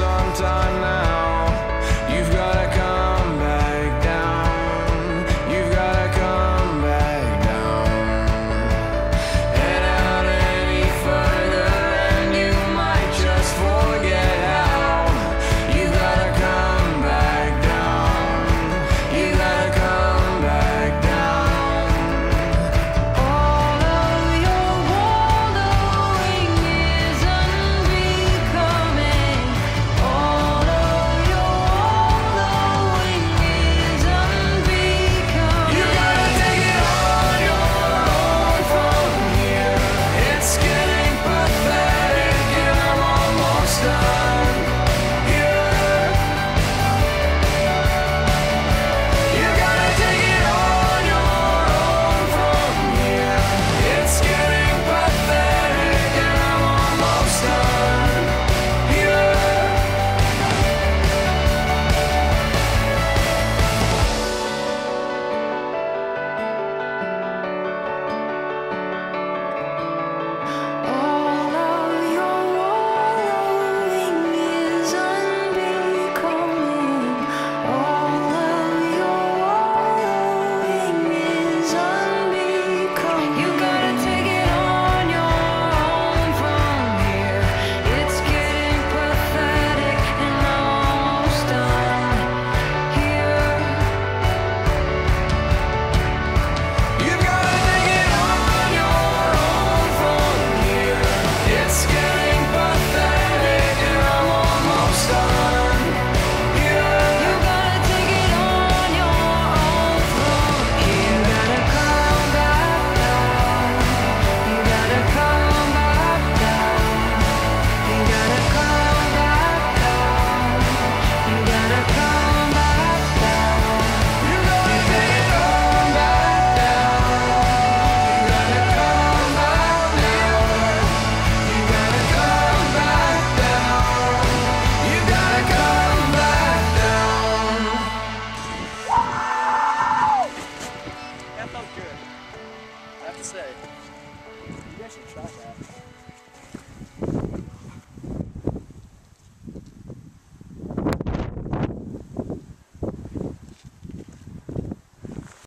sometime now.